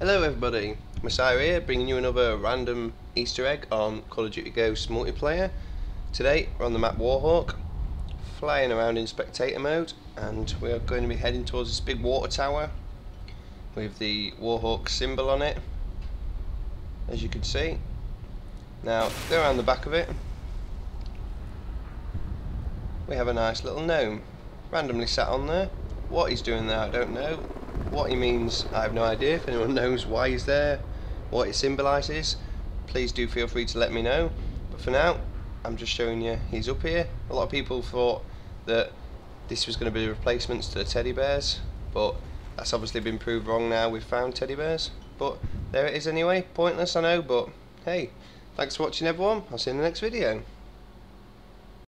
Hello everybody, Messiah here, bringing you another random Easter egg on Call of Duty Ghosts multiplayer. Today we're on the map Warhawk, flying around in spectator mode, and we are going to be heading towards this big water tower with the Warhawk symbol on it, as you can see. Now, go around the back of it, we have a nice little gnome, randomly sat on there. What he's doing there I don't know, what he means, I have no idea. If anyone knows why he's there, what it symbolises, please do feel free to let me know. But for now, I'm just showing you he's up here. A lot of people thought that this was going to be replacements to the teddy bears, but that's obviously been proved wrong now. We've found teddy bears, but there it is anyway. Pointless, I know, but hey, thanks for watching everyone. I'll see you in the next video.